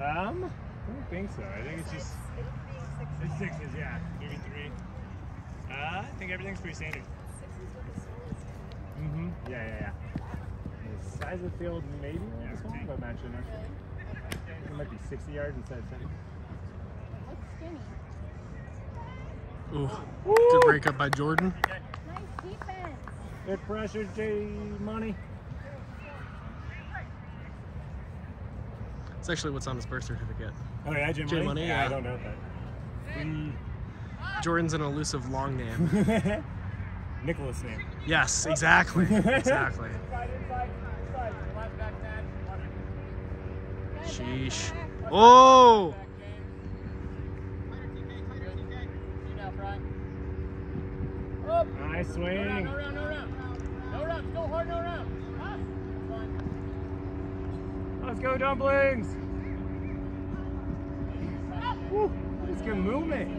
Um, I don't think so. I think it's just it's sixes, yeah. Maybe three. Uh, I think everything's pretty standard. Mm-hmm. Yeah, yeah, yeah. The size of the field, maybe a little small, but matching It might be 60 yards instead of 70. Ooh, good breakup by Jordan. Nice defense. Good pressure, J Money. It's actually what's on his birth certificate. Oh yeah, J Money. Money, yeah, I don't know that. Jordan's an elusive long name. Mm. Nicholas name. Yes, exactly. Exactly. Sheesh. Oh! Nice swing. Let's go, dumplings. Woo, let's get moving.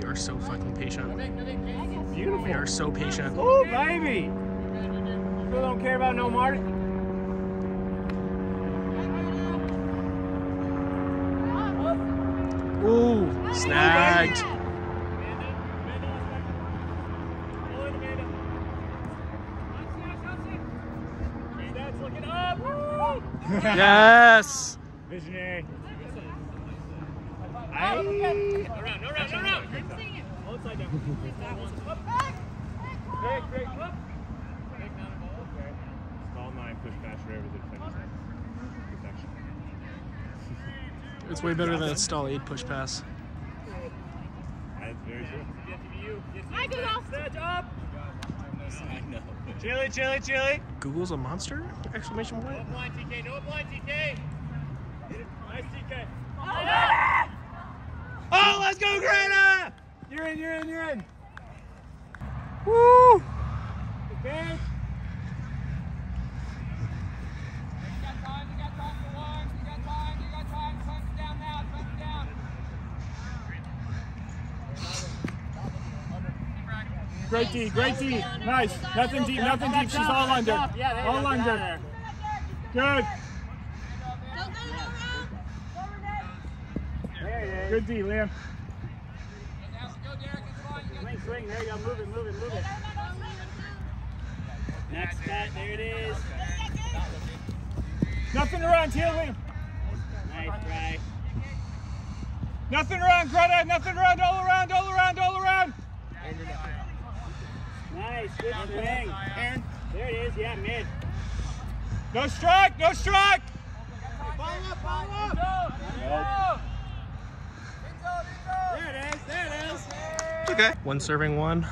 You are so fucking patient. Beautiful. We are so patient. Oh, baby. Still don't care about no Marty. Ooh, snagged. Yes. Visionary. Around, no no. Outside down. Great, great. Stall nine, push. Protection. It's way better than a stall eight push pass. That's very true. I do all. Stretch up. I know. Chili, chili, chili. Google's a monster? Exclamation point. blind TK, no blind TK. Nice TK. Oh, Oh, let's go, Greta! You're in, you're in, you're in. Woo! Okay. Great D, great D. Nice. Nothing deep, nothing deep. She's all under. All under. Good. Good D, Liam. Swing, swing. There you go. Move it, move it, move it. Next cut. There it is. Nothing around here, Liam. Nice try. Nothing around, Greta. Nothing around. All around, all around, all around. Nice. Good swing. Aaron. There it is. Yeah, mid. No strike. No strike. Follow up. Follow up. There it is. There it is. Okay. One serving one.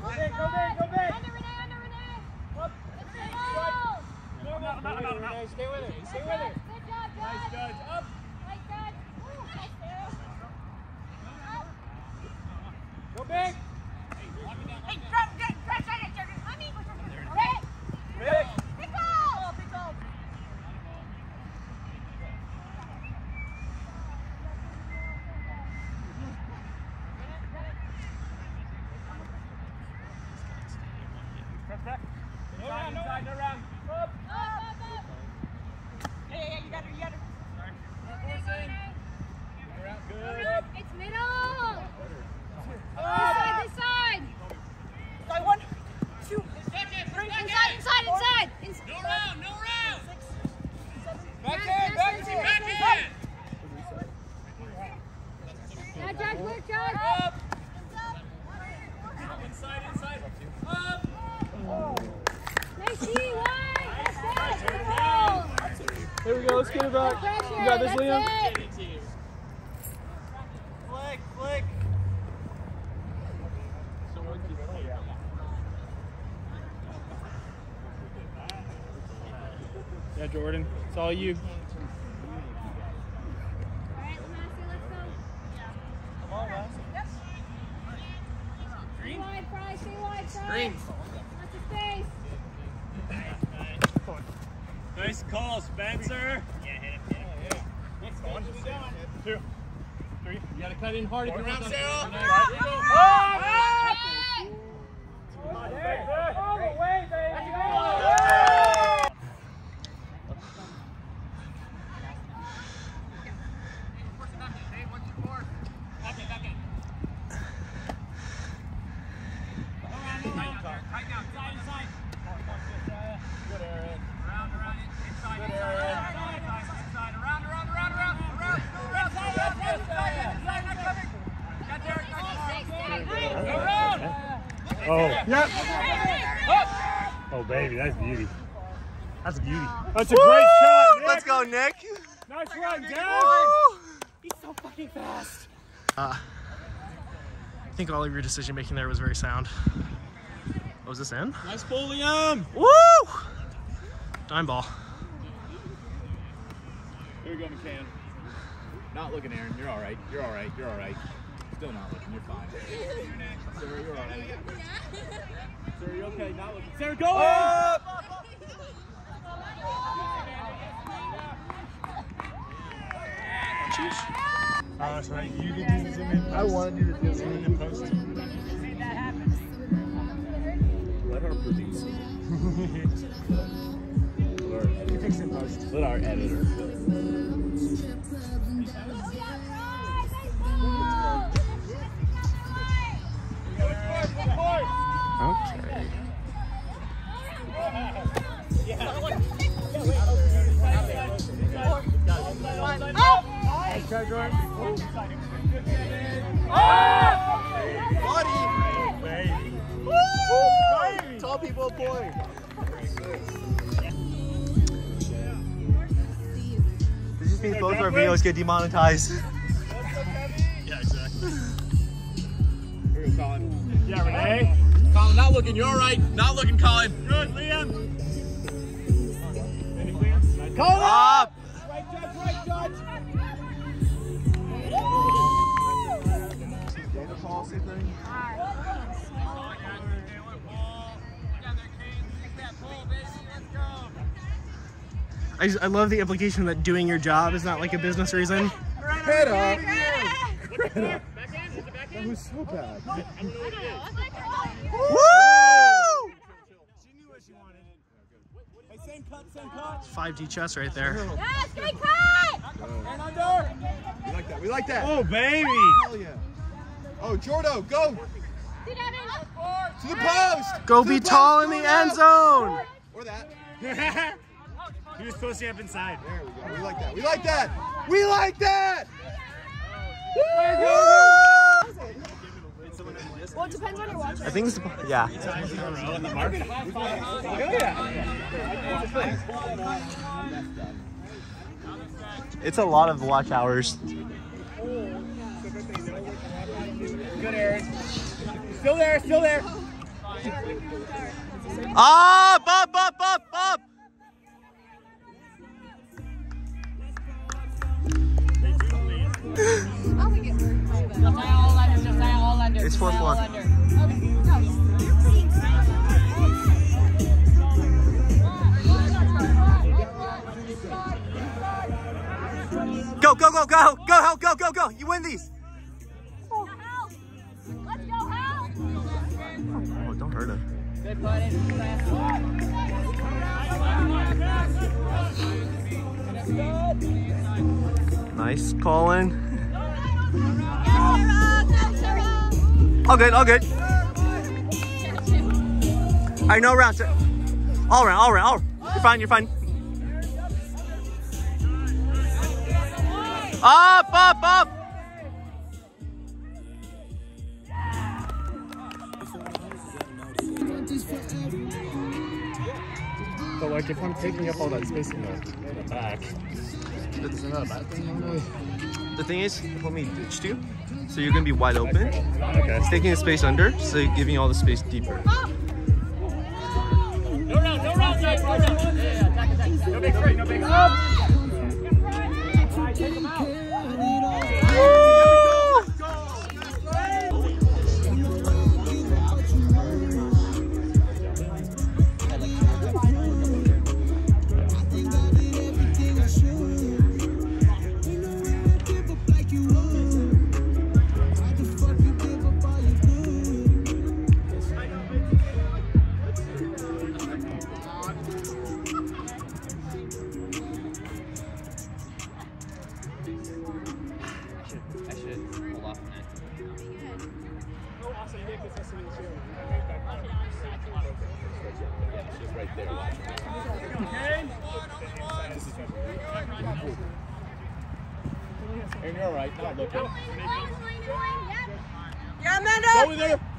Go big, go big, go big. Under Renee, under Renee. Up. It's middle. No, no, no, no, no. Stay with it. Stay with it. Good job, Nice, Judge. Judge. Up. Nice, Judge. Woo, nice, Sarah. Go big. Hey, drop, get, drop, try it, Jurgen. I mean, Rick. Big. Pickle. Pickle. No round, inside, no round. Up. Up, up, up. Yeah, yeah, yeah, you got it, you got it. Good. Up. It's middle. This side, this side. Side one. Inside, inside, inside. Ins- No round, no round. Back Backhand, backhand, backhand. Yeah, Judge, work, Judge. Up. Inside, inside. Up. Nice D, one. That's it. Good Here we go. Let's get it back. You got this, Liam? it. Flick, flick. Yeah, Jordan, it's all you. All right, Lamasi, let's go. Stay wide, Fry. Stay wide, Fry. Green. Lots of space. Nice call, Spencer. Yeah, hit it, hit it. Next one. two, three. You gotta cut in hard if you want that. Oh, oh, oh yep. Oh, baby, that's beauty. That's a beauty. That's a great shot. Nick. Let's go, Nick. Nice run, down. Uh, I think all of your decision making there was very sound. What was this in? Nice pull, Liam. Woo! Dime ball. Here we go, McCann. Not looking, Aaron. You're all right. You're all right. You're all right. Still not looking. You're fine. Sarah, you're all right. Sarah, you're okay? Not looking. Sarah, go up! I Uh, so you can do the zoom in post. I want to do the zoom in post. Let her produce. fix it post. Let our editor. Okay. Try, Jordan. Buddy. Baby. Baby. Tall people point. This just means both our videos get demonetized. Yeah, exactly. Here we go, Colin. Yeah, Renee. Colin, not looking. You're all right. Not looking, Colin. Good, Liam. Any clear? Nice. Call Up. Right judge, right judge. I, just- I love the implication that doing your job is not like a business reason. Head up. That was so bad. Woo! She knew what she wanted. Hey, same cut, same cut. 5D chess right there. Yes, good cut! And under. We like that. We like that. Oh, baby. Hell yeah. Oh, Jordo, go to the post. Go To be the tall post, in the Jordo. end zone. Or that. He was posting up inside. There we go. We like that. We like that. We like that. Well, it depends on your watch. I think it's yeah. It's a lot of watch hours. Good, Aaron. Still there, still there. Up, up, up, up, up. It's fourth one. Go, go, go, go, go, go, go, go, go. You win these. Nice, Colin. All good, all good. All right, no rounds. All round, all round, all. You're fine, you're fine. Up, up, up. But like, if I'm taking up all that space in the, in the back, is that a bad thing? The thing is, let me ditch you. So you're gonna be wide open. Okay. It's taking the space under, so you're giving all the space deeper. No round, no round, no round. No big three, no big up. Yeah, Amanda! Go with her.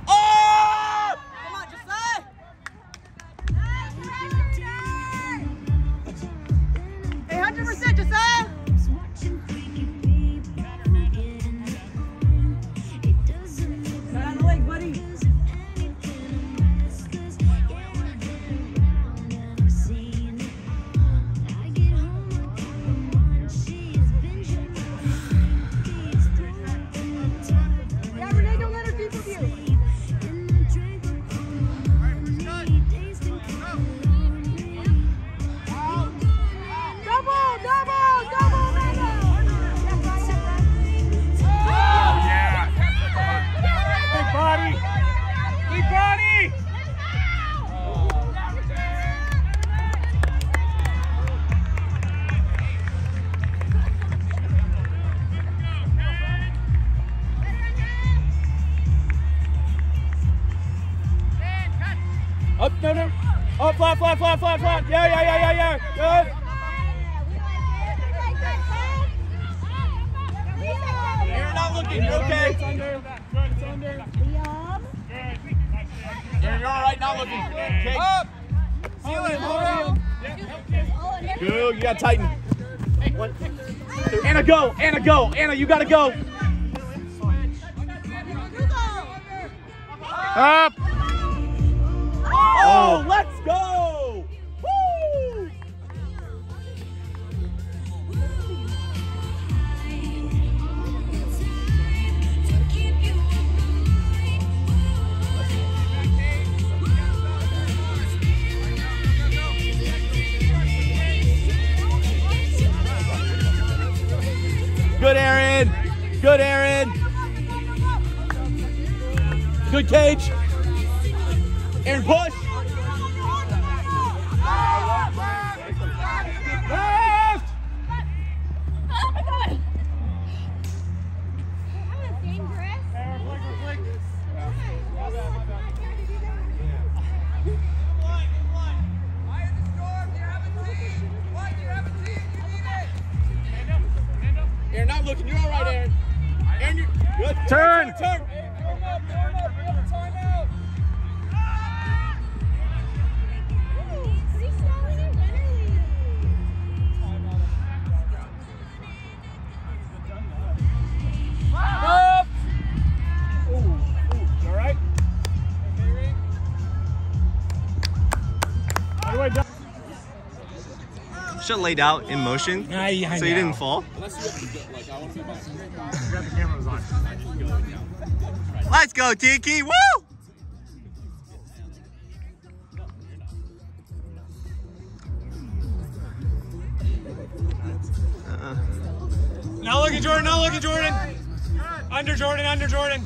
Flat, flat, flat, flat, flat. Yeah, yeah, yeah, yeah, yeah. Good. Aaron, not looking. You're okay. It's under. Good, it's under. Aaron, you're all right. Not looking. Okay. Up. Feel it, hold Good. You got to tighten. Anna, go. Anna, go. Anna, you got to go. Up. Oh, oh let's Good, Aaron. Good, Aaron. Good cage. Aaron, push. Turn. Turn. Should have laid out in motion so you didn't fall. Forgot the camera on. Let's go, Tiki. Woo! Uh-uh. Now look at Jordan. Now look at Jordan. Under Jordan. Under Jordan.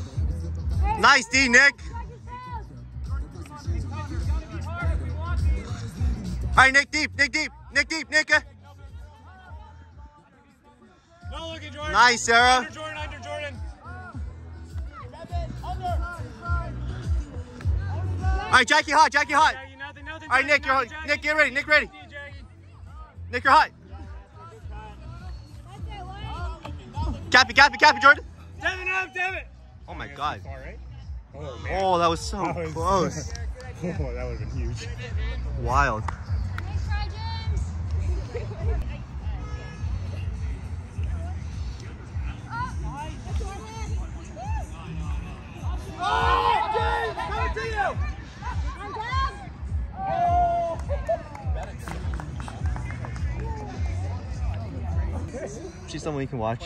Nice D, Nick. All right, Nick deep, Nick deep, Nick deep, Nick. Eh? Now look at Jordan. Nice, Sarah. Under Jordan. Under Jordan. All right, Jackie hot, Jackie hot. Jackie, nothing, nothing. All right, Nick, Jackie, you're hot. Nick, get ready. Nick, ready. Nick, you're hot. Cappy, Cappy, Cappy, Jordan. Devin up, Devin. Oh my God. All right. Oh. Oh, that was so That was- close. oh, that would have been huge. Wild. She's someone you can watch.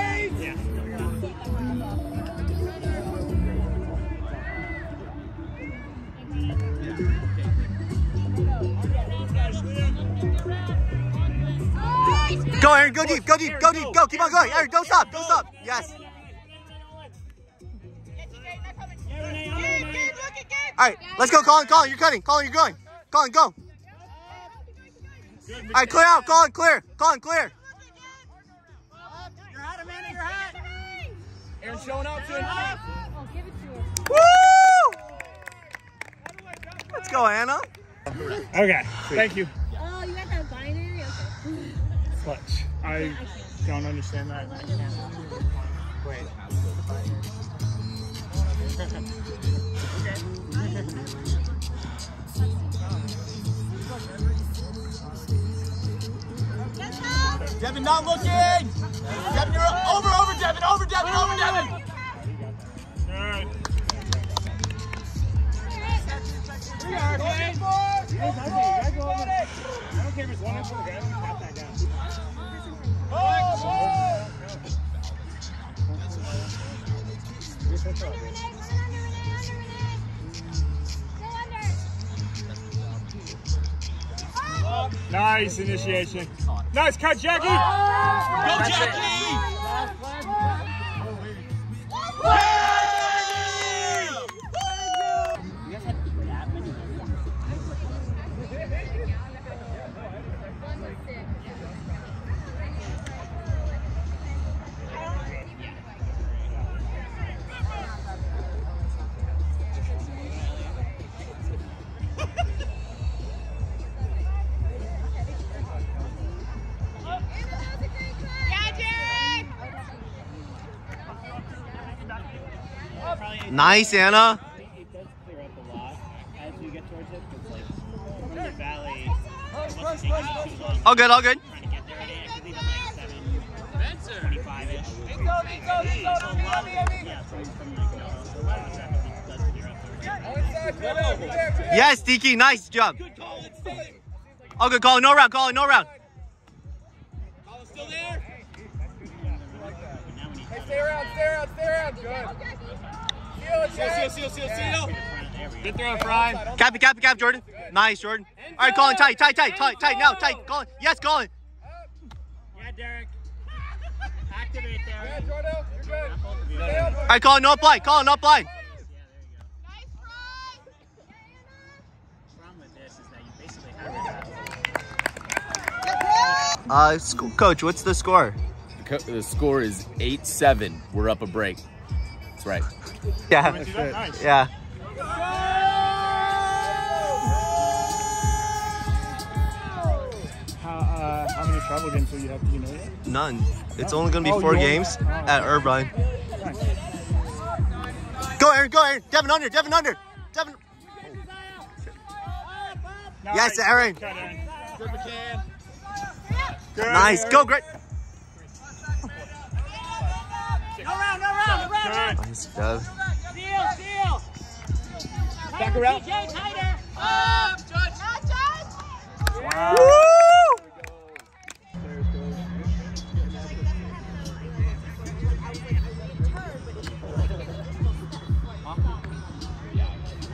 Go, Aaron. Go deep. Go deep. Go deep. Go. Keep on going. Aaron, don't stop. Don't stop. Yes. All right. Let's go, Colin. Colin, you're cutting. Colin, you're going. Colin, go. All right, clear out. Colin, clear. Colin, clear. Your hat, Amanda, your hat. Aaron showing out soon. Give it to her. Woo! Let's go, Anna. Okay, thank you. Clutch. I don't understand that. Wait. Devin not looking. Devin, you're over, over, Devin, over, Devin, over, Devin. Alright. I don't care if it's one inch on the ground, we tap that down. Nice initiation. Nice cut, Jackie. Go, Jackie. Yeah, Nice, Anna. All good, all good. trying to get there. I could leave at like 7, 25-ish. So a lot of yeah, from, from like, no, so a lot of traffic does clear up there. Yes, Diki, nice job. All good, Colin. No round, Colin. No round. Colin's still there. You Stay around, stay around, stay around. Good. Seal it, seal, seal, seal, seal. front of there, we Good throw, Brian. Cap it, cap it, cap, Jordan. Nice, Jordan. All right, Colin, tight, tight, tight, tight, tight. Now, tight. Colin. Yes, Colin. Yeah, Derek. Activate Derek. Yeah. Jordan, you're good. Not both of you. Stay up. All right, Colin, no blind. Colin, no blind. Nice run! The problem with this is that you basically have it. Uh, coach, what's the score? Co- The score is 8 7. We're up a break. That's right. Yeah. Nice. Yeah. How, uh, how many travel games will you have? Do you know? None. It's only gonna be Oh, four games oh. at Irvine. Nice. Go, Aaron. Go, Aaron. Devin under. Devin under. Devin. Yes. Aaron. Cut, Aaron. Good, Nice. Go, great. Nice, Dev. Steal, steal. Back around. TJ, tighter. Not just! Woo!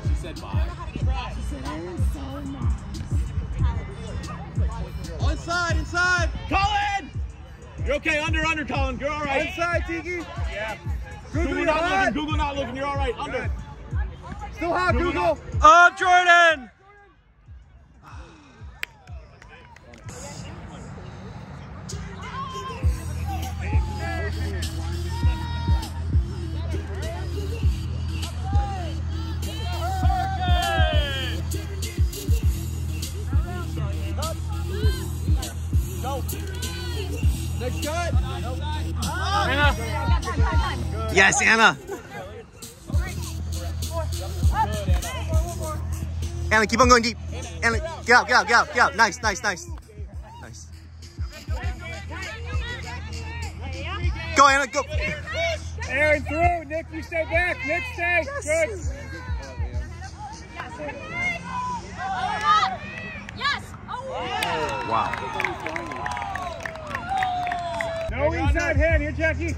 She said bye. Inside, inside. Colin! You're okay. Under, under, Colin. You're all right. Inside, Tiki. Yeah. Google, Google not looking. Google not looking. You're all right. Under. Still hot, Google. Up, Jordan. Next cut. Yes, Anna. Anna, keep on going deep. Anna, get out, get out, get out, get out. Nice, nice, nice. Nice. Go, Anna, go. Aaron through. Nick, you stay back. Nick, stay. Good. Yes! Oh! Wow. No inside hand here, Jackie.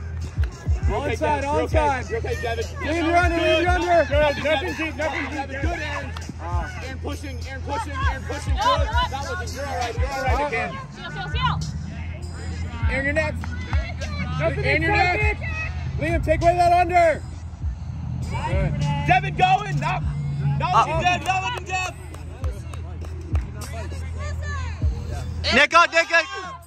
Onside, onside. You're okay, Devin. Leave your under, leave your under. Good, nothing deep, nothing deep. Devin, good Aaron. Aaron pushing, Aaron pushing, Aaron pushing. Good. Not looking. You're all right. You're all right again. Seal, seal, seal. Aaron, you're next. Nothing Aaron, you're next. Liam, take away that under. Devin going. Not, not looking dead. Not looking dead. Nick, go, Nick, go.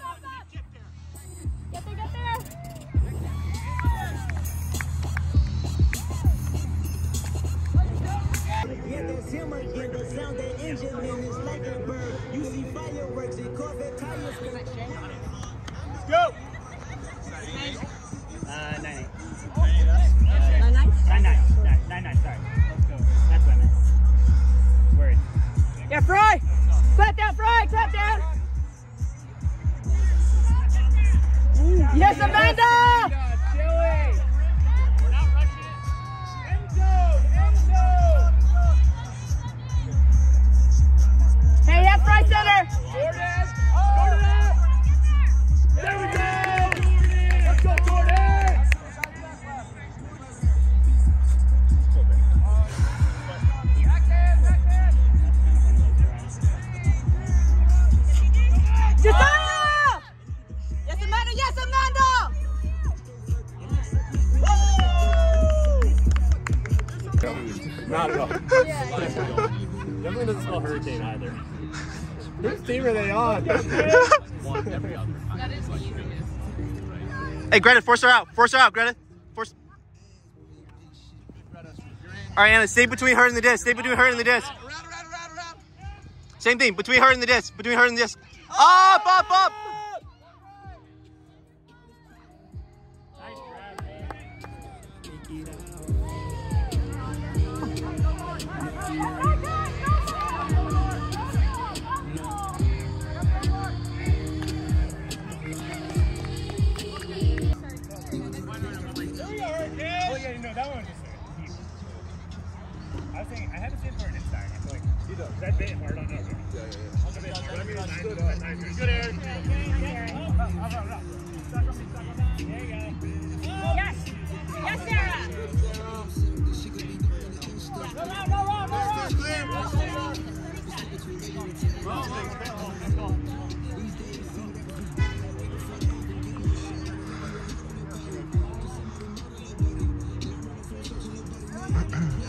Hey, Greta, force her out. Force her out, Greta. Force. All right, Anna, stay between her and the disc. Stay between her and the disc. Same thing, between her and the disc. Between her and the disc. Up, up, up. Bit hard on us. Yeah, yeah, yeah. But I mean, nine, good, nine, good, Aaron. Up, up, up, up. Stuck on me, stuck on me. There you go. Yes. Yes,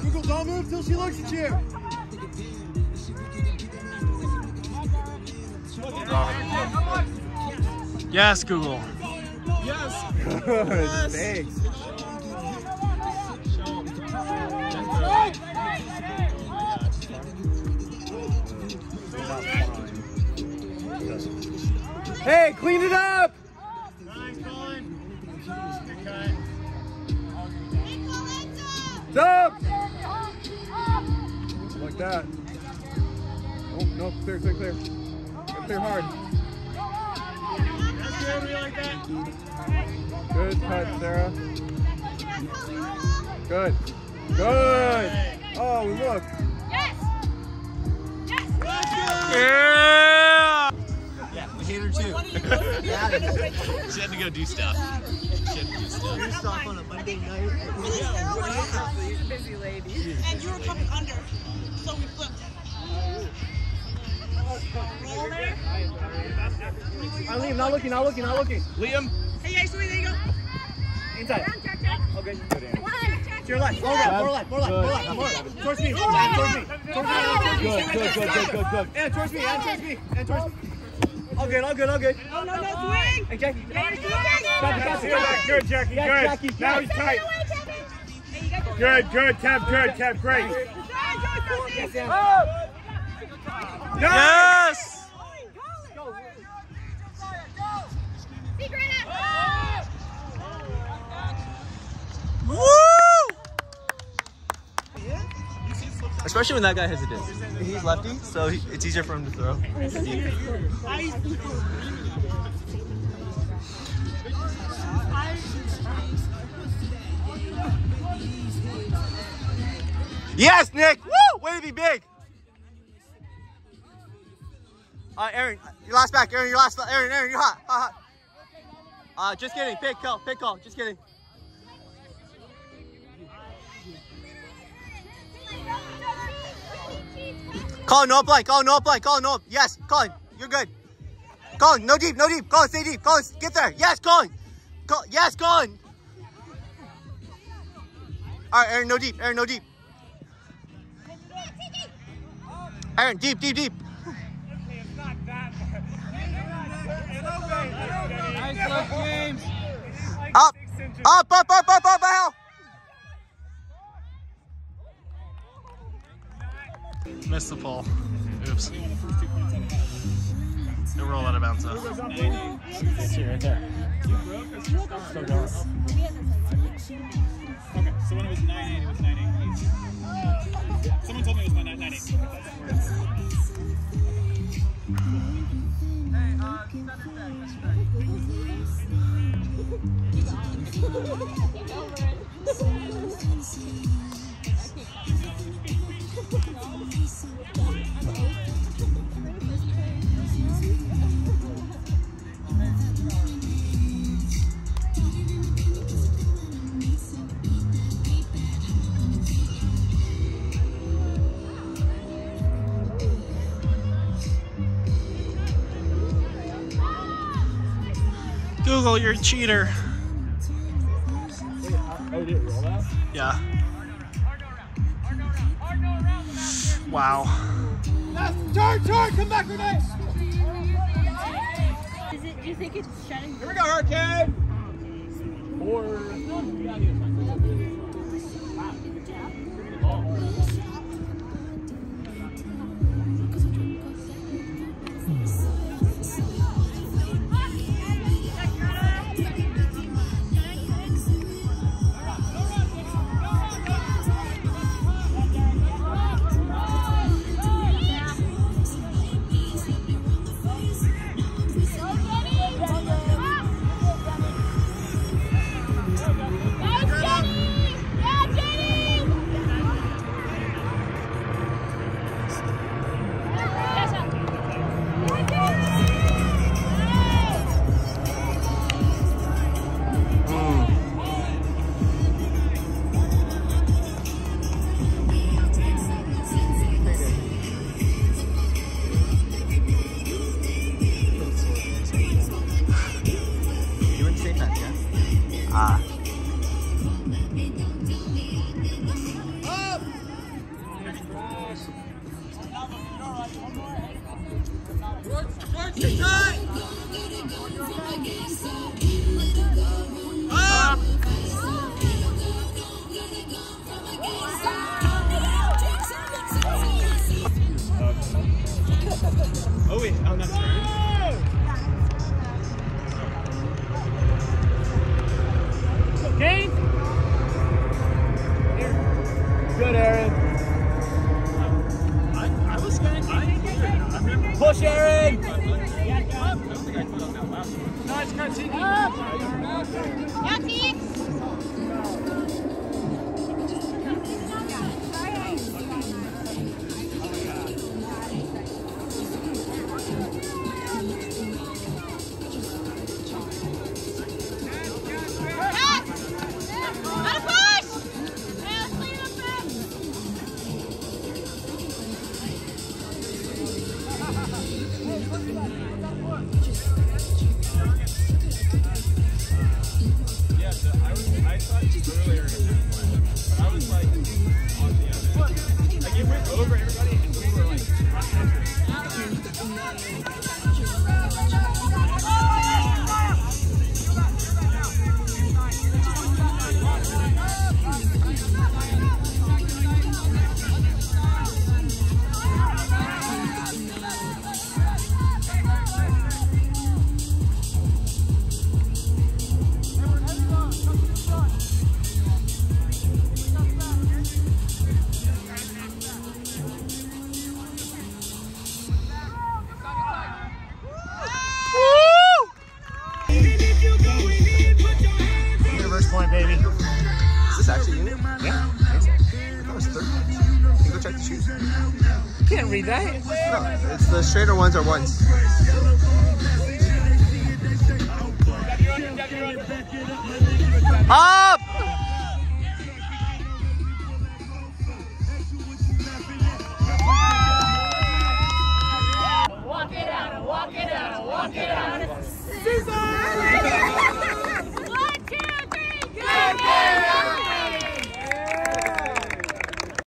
Google, don't move till she looks at you. Yes, Google. Good, thanks. Hey, clean it up! Good. Good. Oh, look. Yes. Yes. Yeah. Yeah, we hate her too. She had to go do stuff. She had to do stuff. Stop on a Monday night. Oh, and you were coming under, so we flipped. Roll there. I'm leaving, not looking, not looking, not looking. Liam. Hey, yeah, sweet, there you go. Inside. Check, check. Okay, good, Aaron. One. To your left, more left, more left, more left, more left, more left. Towards me, and towards me, towards me, and towards me. Good, good, good, good, good, good. And towards me, and towards me, and towards me. All good, all good, all good. No, no, no, swing. Hey, Jackie. Hey, swing. Copy, copy, Good, Jackie, Yes, good. Jackie, Now yes. he's tight. Hey, you guys Good, good, Kev, good, Kev, great. Yes, No! Yes. Especially when that guy has a disc. He's lefty, so he, it's easier for him to throw. Yes, Nick! Woo! Way to be big! All right, Aaron, your last back. Aaron, your last. Aaron, Aaron, you're hot. hot, hot. Uh, just kidding. Pick call. Pick call. Just kidding. Colin, no play. Colin, no play. Colin, no. Yes, Colin, you're good. Colin, no deep, no deep. Colin, stay deep. Colin, get there. Yes, Colin. Colin yes, Colin. All right, Aaron, no deep. Aaron, no deep. Aaron, deep, deep, deep. Nice look. Up, up, up, up, up. Missed the pole. Oops. They roll out of bounds though. See right there. Okay, so uh, when it was 9 8, it was 9 8. Someone told me it was 9 9 8. Google, you're a cheater. Oh, did it roll out? Yeah. Wow. Charge, charge, come back, Renee! Is it, do you think it's shining? Here we go, Hurricane! Or. It's not cheating. Yeah,